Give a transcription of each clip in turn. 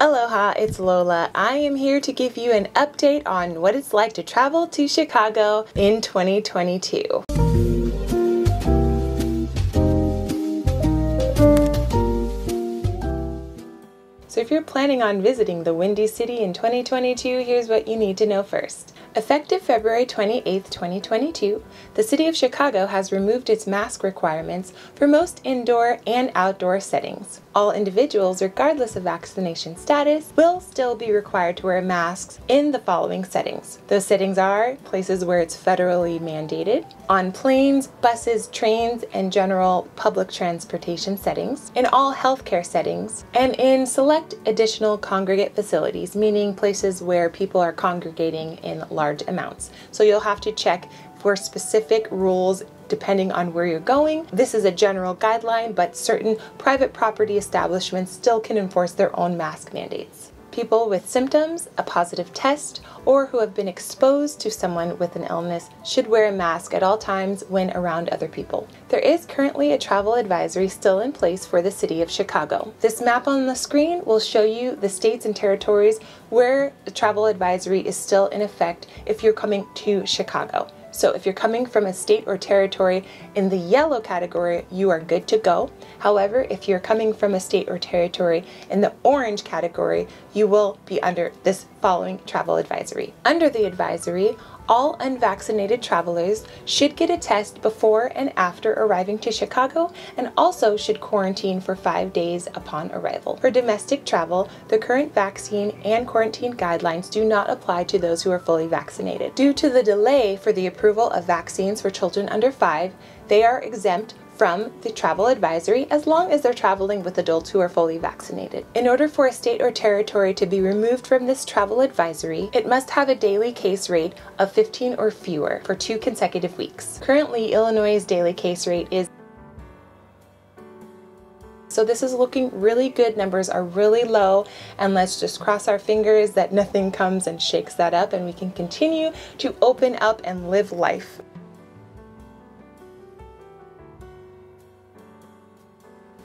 Aloha, it's Lola. I am here to give you an update on what it's like to travel to Chicago in 2022. If you're planning on visiting the Windy City in 2022, here's what you need to know first. Effective February 28, 2022, the City of Chicago has removed its mask requirements for most indoor and outdoor settings. All individuals, regardless of vaccination status, will still be required to wear masks in the following settings. Those settings are places where it's federally mandated, on planes, buses, trains, and general public transportation settings, in all healthcare settings, and in select additional congregate facilities, meaning places where people are congregating in large amounts. So you'll have to check for specific rules depending on where you're going. This is a general guideline, but certain private property establishments still can enforce their own mask mandates people with symptoms, a positive test, or who have been exposed to someone with an illness should wear a mask at all times when around other people. There is currently a travel advisory still in place for the city of Chicago. This map on the screen will show you the states and territories where the travel advisory is still in effect if you're coming to Chicago. So if you're coming from a state or territory in the yellow category, you are good to go. However, if you're coming from a state or territory in the orange category, you will be under this following travel advisory. Under the advisory, all unvaccinated travelers should get a test before and after arriving to Chicago and also should quarantine for five days upon arrival. For domestic travel, the current vaccine and quarantine guidelines do not apply to those who are fully vaccinated. Due to the delay for the approval of vaccines for children under five, they are exempt from the travel advisory as long as they're traveling with adults who are fully vaccinated. In order for a state or territory to be removed from this travel advisory, it must have a daily case rate of 15 or fewer for two consecutive weeks. Currently, Illinois' daily case rate is so this is looking really good. Numbers are really low and let's just cross our fingers that nothing comes and shakes that up and we can continue to open up and live life.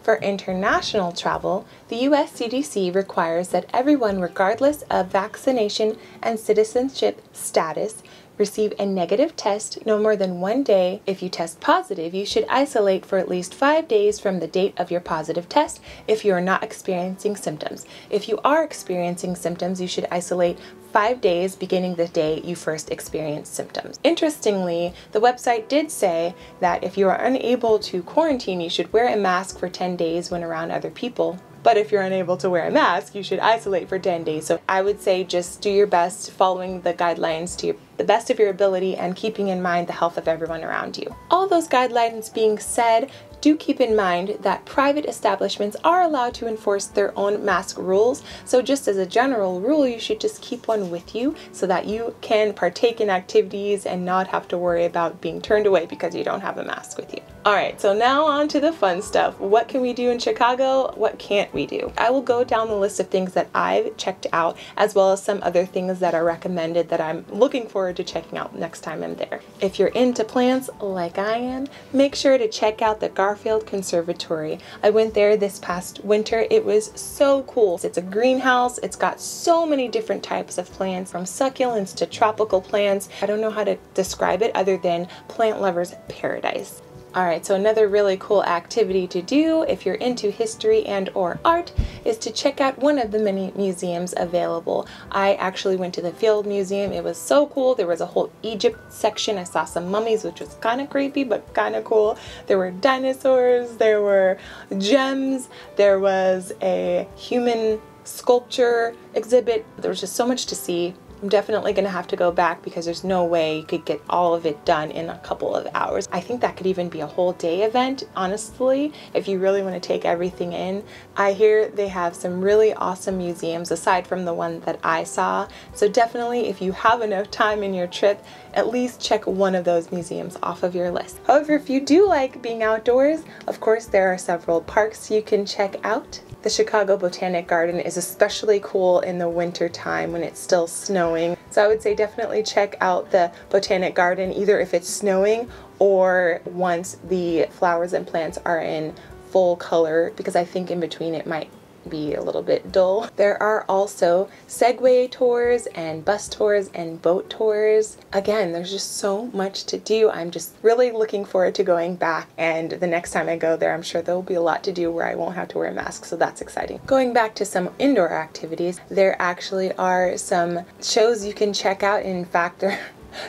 For international travel, the US CDC requires that everyone, regardless of vaccination and citizenship status, receive a negative test no more than one day. If you test positive, you should isolate for at least five days from the date of your positive test if you are not experiencing symptoms. If you are experiencing symptoms, you should isolate five days beginning the day you first experienced symptoms. Interestingly, the website did say that if you are unable to quarantine, you should wear a mask for 10 days when around other people. But if you're unable to wear a mask, you should isolate for 10 days. So I would say just do your best following the guidelines to the best of your ability and keeping in mind the health of everyone around you. All those guidelines being said, do keep in mind that private establishments are allowed to enforce their own mask rules. So just as a general rule, you should just keep one with you so that you can partake in activities and not have to worry about being turned away because you don't have a mask with you. All right, so now on to the fun stuff. What can we do in Chicago? What can't we do? I will go down the list of things that I've checked out as well as some other things that are recommended that I'm looking forward to checking out next time I'm there. If you're into plants like I am, make sure to check out the Garfield Conservatory. I went there this past winter. It was so cool. It's a greenhouse. It's got so many different types of plants from succulents to tropical plants. I don't know how to describe it other than plant lovers paradise. Alright, so another really cool activity to do if you're into history and or art is to check out one of the many museums available. I actually went to the Field Museum. It was so cool. There was a whole Egypt section. I saw some mummies, which was kind of creepy, but kind of cool. There were dinosaurs, there were gems, there was a human sculpture exhibit. There was just so much to see. I'm definitely to have to go back because there's no way you could get all of it done in a couple of hours. I think that could even be a whole day event, honestly, if you really want to take everything in. I hear they have some really awesome museums aside from the one that I saw. So definitely if you have enough time in your trip, at least check one of those museums off of your list. However, if you do like being outdoors, of course there are several parks you can check out. The Chicago Botanic Garden is especially cool in the winter time when it's still snowing. So I would say definitely check out the Botanic Garden either if it's snowing or once the flowers and plants are in full color because I think in between it might be a little bit dull. There are also Segway tours and bus tours and boat tours. Again, there's just so much to do. I'm just really looking forward to going back and the next time I go there, I'm sure there will be a lot to do where I won't have to wear a mask, so that's exciting. Going back to some indoor activities, there actually are some shows you can check out. In fact, there,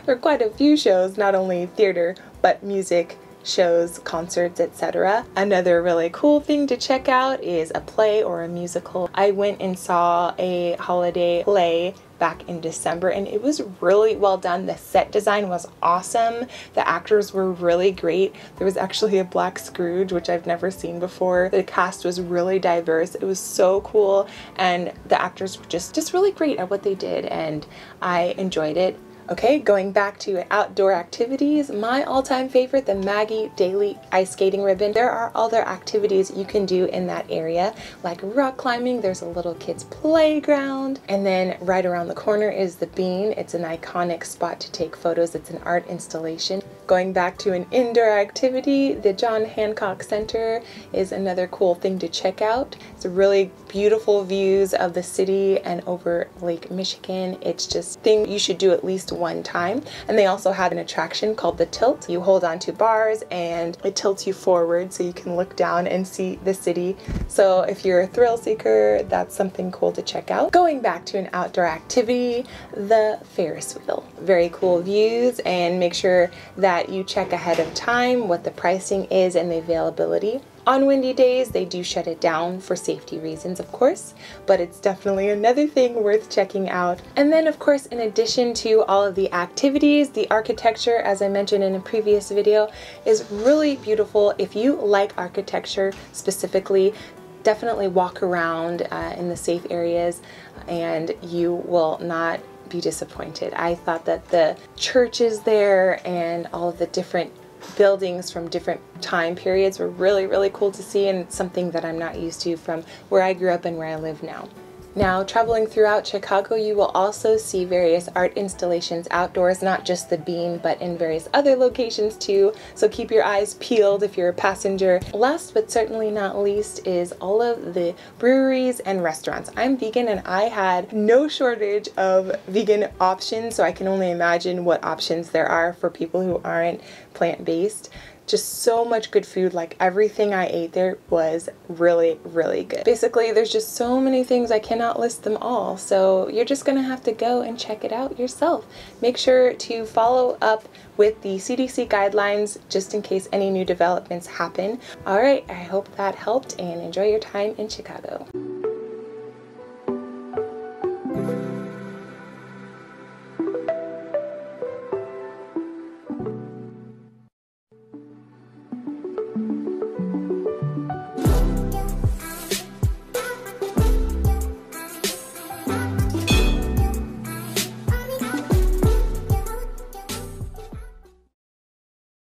there are quite a few shows, not only theater, but music, shows, concerts, etc. Another really cool thing to check out is a play or a musical. I went and saw a holiday play back in December and it was really well done. The set design was awesome. The actors were really great. There was actually a black Scrooge, which I've never seen before. The cast was really diverse. It was so cool and the actors were just, just really great at what they did and I enjoyed it. Okay, going back to outdoor activities, my all-time favorite, the Maggie Daley Ice Skating Ribbon. There are other activities you can do in that area, like rock climbing, there's a little kids playground, and then right around the corner is the Bean. It's an iconic spot to take photos. It's an art installation. Going back to an indoor activity, the John Hancock Center is another cool thing to check out. It's really beautiful views of the city and over Lake Michigan. It's just thing you should do at least one time. And they also have an attraction called the tilt. You hold on to bars and it tilts you forward so you can look down and see the city. So if you're a thrill seeker, that's something cool to check out. Going back to an outdoor activity, the Ferris wheel. Very cool views and make sure that you check ahead of time what the pricing is and the availability. On windy days, they do shut it down for safety reasons, of course, but it's definitely another thing worth checking out. And then, of course, in addition to all of the activities, the architecture, as I mentioned in a previous video, is really beautiful. If you like architecture specifically, definitely walk around uh, in the safe areas and you will not be disappointed. I thought that the churches there and all of the different buildings from different time periods were really, really cool to see and something that I'm not used to from where I grew up and where I live now. Now, traveling throughout Chicago, you will also see various art installations outdoors, not just the Bean, but in various other locations too, so keep your eyes peeled if you're a passenger. Last but certainly not least is all of the breweries and restaurants. I'm vegan and I had no shortage of vegan options, so I can only imagine what options there are for people who aren't plant-based just so much good food like everything I ate there was really really good. Basically there's just so many things I cannot list them all so you're just gonna have to go and check it out yourself. Make sure to follow up with the CDC guidelines just in case any new developments happen. All right I hope that helped and enjoy your time in Chicago